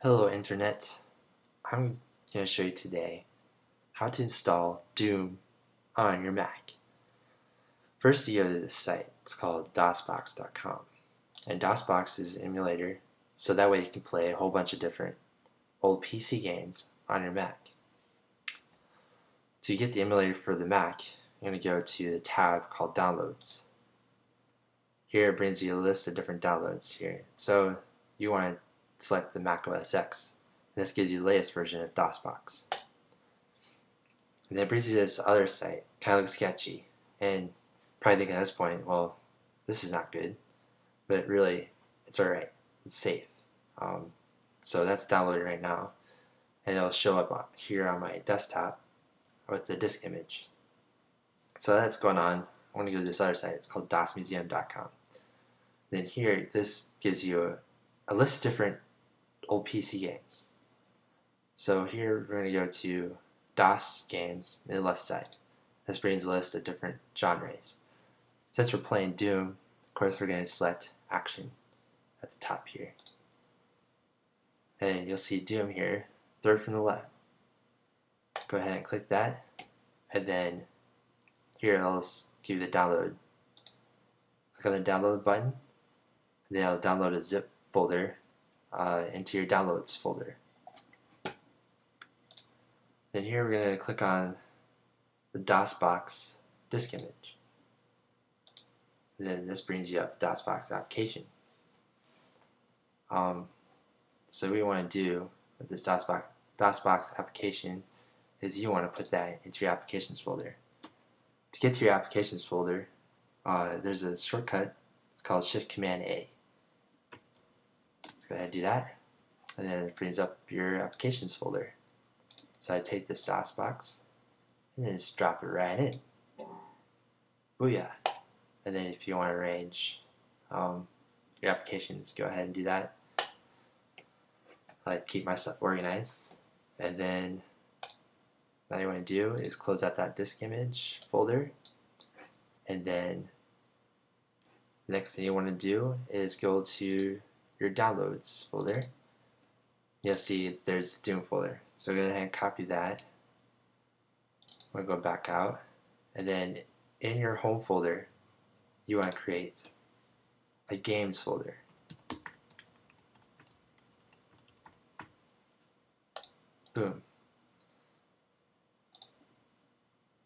Hello Internet, I'm going to show you today how to install Doom on your Mac. First you go to this site, it's called DOSBox.com and DOSBox is an emulator so that way you can play a whole bunch of different old PC games on your Mac. To get the emulator for the Mac, you're going to go to the tab called Downloads. Here it brings you a list of different downloads here. So you want to select the Mac OS X. And this gives you the latest version of DOSBox. And it brings you to this other site, kind of looks sketchy. And probably thinking at this point, well, this is not good. But really, it's alright. It's safe. Um, so that's downloaded right now. And it'll show up here on my desktop with the disk image. So that's going on. I want to go to this other site. It's called DOSmuseum.com. Then here, this gives you a, a list of different old PC games. So here we're going to go to DOS games in the left side. This brings a list of different genres. Since we're playing Doom, of course we're going to select Action at the top here. And you'll see Doom here, third from the left. Go ahead and click that, and then here it'll give you the download. Click on the download button, and then it'll download a zip folder uh, into your downloads folder. Then here we're going to click on the DOSBox disk image. And then this brings you up the DOSBox application. Um, so what we want to do with this DOSBox, DOSBox application is you want to put that into your applications folder. To get to your applications folder, uh, there's a shortcut it's called Shift Command A go ahead and do that. And then it brings up your applications folder. So I take this DOS box and then just drop it right in. Booyah. And then if you want to arrange um, your applications go ahead and do that. I like keep my stuff organized. And then all you want to do is close out that disk image folder. And then the next thing you want to do is go to your downloads folder, you'll see there's Doom folder. So go ahead and copy that. I'm going to go back out. And then in your home folder, you want to create a games folder. Boom.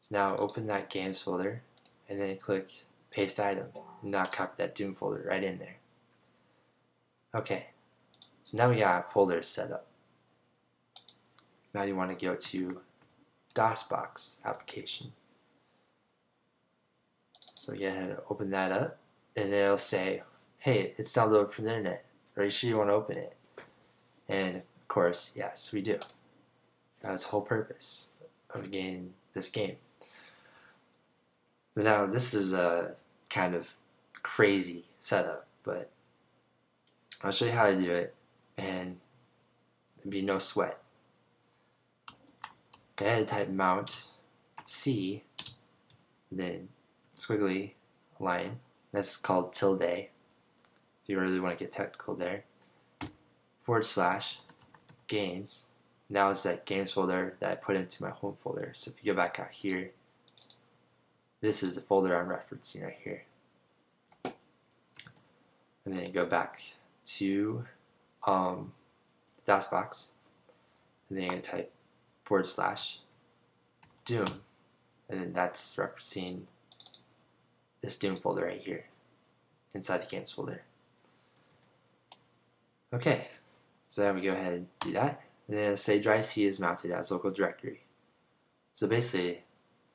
So now open that games folder and then click paste item. Now copy that Doom folder right in there. Okay, so now we got folders set up. Now you want to go to DOSBox application. So go ahead and open that up, and it'll say, hey, it's downloaded from the internet. Are you sure you want to open it? And of course, yes, we do. That's the whole purpose of getting this game. Now this is a kind of crazy setup, but I'll show you how to do it and it'd be no sweat. Then type mount C, then squiggly line. That's called tilde. If you really want to get technical there. Forward slash games. Now it's that games folder that I put into my home folder. So if you go back out here, this is the folder I'm referencing right here. And then go back to um, DOSBox, and then you're going to type forward slash Doom, and then that's referencing this Doom folder right here inside the games folder. Okay, so then we go ahead and do that, and then say drive C is mounted as local directory. So basically,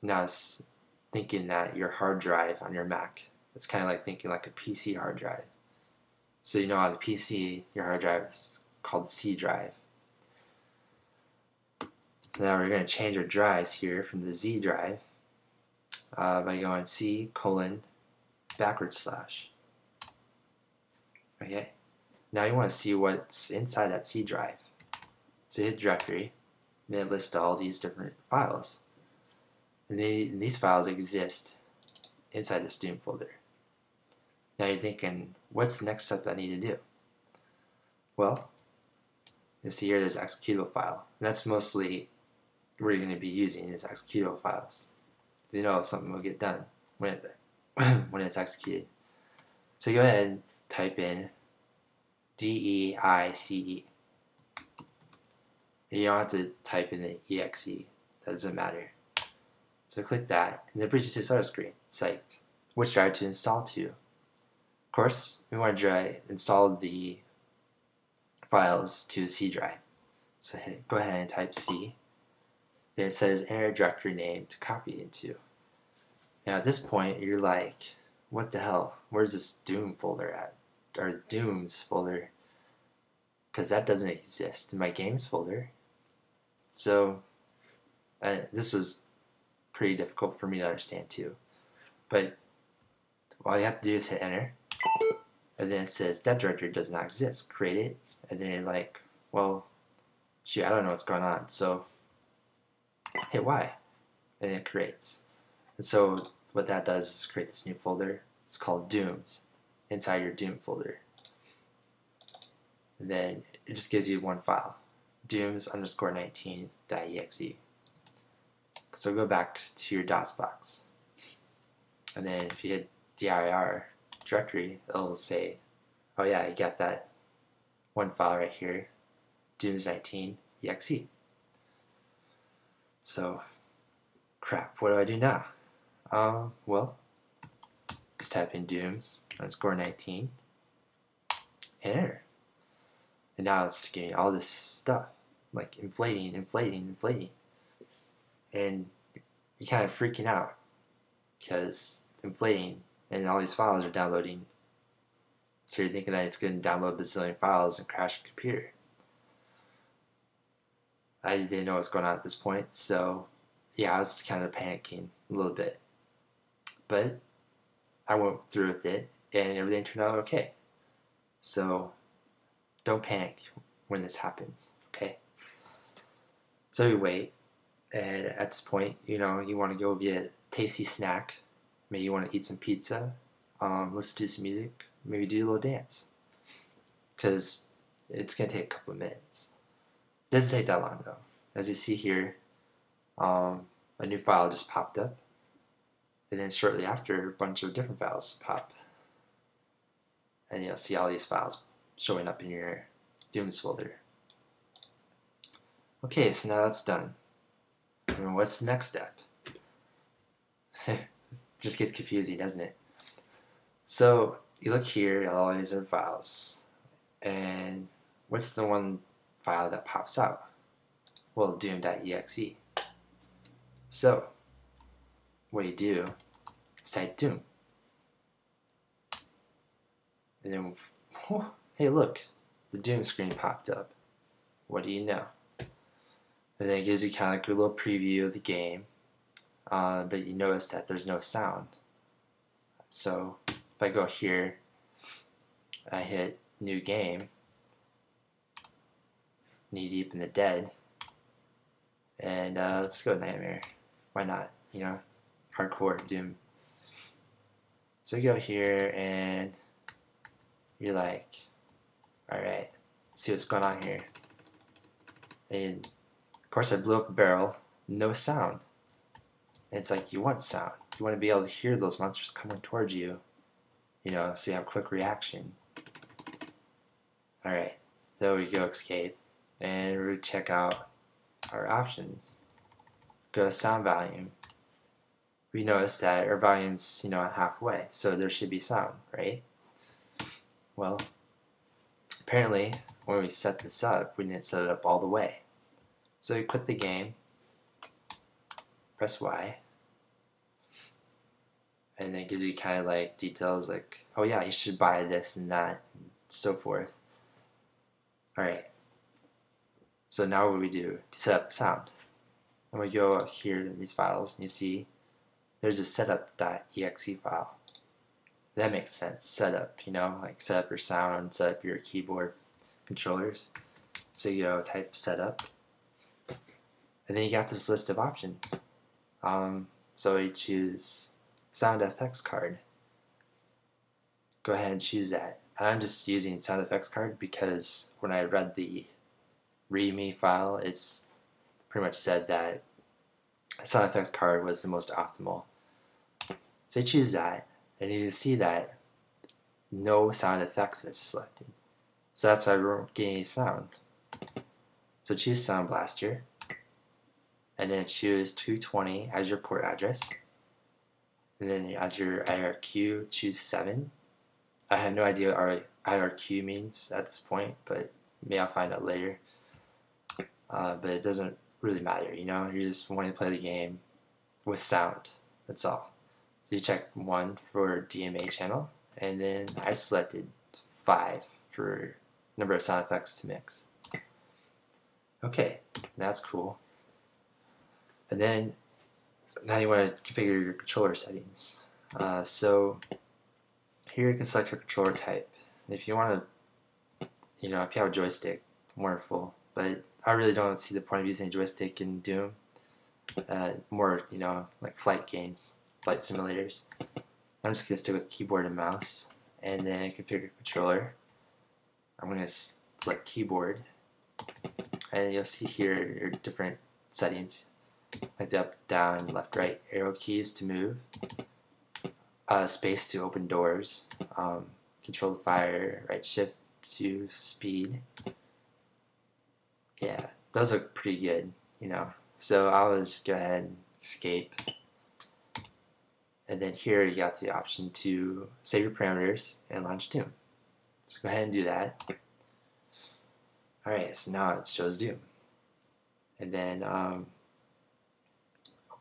now it's thinking that your hard drive on your Mac, it's kind of like thinking like a PC hard drive. So you know on the PC, your hard drive is called C drive. So now we're going to change our drives here from the Z drive uh, by going C colon backward slash. Okay. Now you want to see what's inside that C drive. So hit directory, and it lists all these different files. And, they, and these files exist inside the Doom folder. Now you're thinking, what's the next step that I need to do? Well, you'll see here there's executable file. And that's mostly what you're going to be using is executable files. You know something will get done when it, when it's executed. So go ahead and type in D E I C. You don't have to type in the exe. That doesn't matter. So click that, and it brings you to this other screen. It's like which drive to install to. Of course, we want to try install the files to C drive. So hit, go ahead and type C. Then it says enter directory name to copy into. Now at this point, you're like, what the hell? Where's this Doom folder at? Or the Dooms folder? Because that doesn't exist in my games folder. So uh, this was pretty difficult for me to understand too. But all you have to do is hit enter. And then it says that directory does not exist. Create it. And then you're like, well, shoot, I don't know what's going on. So hit Y. And it creates. And so what that does is create this new folder. It's called Dooms inside your Doom folder. And then it just gives you one file, dooms underscore 19.exe. So go back to your DOS box. And then if you hit dir directory, it'll say, oh yeah, I got that one file right here, dooms19.exe. So, crap, what do I do now? Um, well, just type in dooms underscore 19 and enter. And now it's getting all this stuff, like inflating, inflating, inflating. And you're kind of freaking out because inflating and all these files are downloading. So you're thinking that it's going to download bazillion files and crash your computer. I didn't know what's going on at this point, so yeah, I was kind of panicking a little bit. But I went through with it and everything turned out okay. So don't panic when this happens, okay? So you wait, and at this point, you know, you want to go get a tasty snack. Maybe you want to eat some pizza, um, listen to some music, maybe do a little dance. Because it's going to take a couple of minutes. It doesn't take that long, though. As you see here, um, a new file just popped up. And then shortly after, a bunch of different files pop. And you'll see all these files showing up in your Dooms folder. Okay, so now that's done. And what's the next step? Just gets confusing, doesn't it? So you look here at all these other files, and what's the one file that pops out? Well, doom.exe. So what you do is type doom. And then hey look, the Doom screen popped up. What do you know? And then it gives you kind of like a little preview of the game, uh, but you notice that there's no sound. So if I go here, I hit new game, knee deep in the dead, and uh, let's go Nightmare. Why not? You know, hardcore Doom. So you go here and you're like, alright, see what's going on here. And of course I blew up a barrel, no sound. And it's like you want sound. You want to be able to hear those monsters coming towards you. You know, so you have quick reaction. Alright, so we go escape and we check out our options. Go to sound volume. We notice that our volume's, you know, halfway, so there should be sound, right? Well, apparently when we set this up, we didn't set it up all the way. So we quit the game, press Y, and it gives you kind of like details like, oh yeah, you should buy this and that, and so forth. Alright, so now what we do to set up the sound? And we go here in these files and you see there's a setup.exe file that makes sense. Setup, you know, like set up your sound, set up your keyboard controllers. So you go type setup, and then you got this list of options. Um, so you choose sound effects card. Go ahead and choose that. I'm just using sound effects card because when I read the README file, it's pretty much said that sound effects card was the most optimal. So I choose that, and you see that no sound effects is selected. So that's why we're getting a sound. So choose Sound Blaster, and then choose 220 as your port address. And then as your IRQ, choose 7. I have no idea what IRQ means at this point, but maybe I'll find out later. Uh, but it doesn't really matter, you know? You're just want to play the game with sound. That's all. So you check 1 for DMA channel, and then I selected 5 for number of sound effects to mix. Okay, that's cool. And then now you want to configure your controller settings. Uh, so here you can select your controller type. If you want to, you know, if you have a joystick, wonderful. But I really don't see the point of using a joystick in Doom. Uh, more, you know, like flight games, flight simulators. I'm just going to stick with keyboard and mouse. And then configure controller. I'm going to select keyboard. And you'll see here your different settings like the up, down, left, right arrow keys to move, uh, space to open doors, um, control fire, right shift to speed. Yeah, those look pretty good, you know. So I'll just go ahead and escape. And then here you got the option to save your parameters and launch Doom. Let's go ahead and do that. Alright, so now it shows Doom. And then um,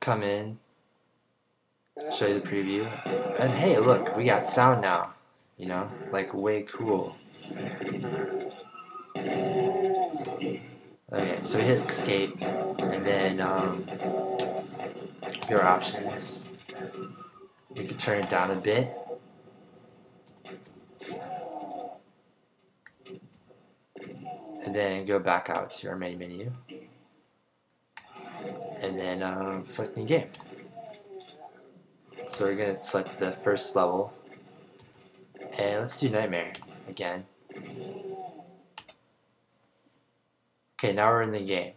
come in, show you the preview, and hey, look, we got sound now. You know, like way cool. Okay, so we hit escape, and then um, your options. You can turn it down a bit. And then go back out to our main menu and then um, select new game. So we're going to select the first level, and let's do Nightmare again. Okay, now we're in the game.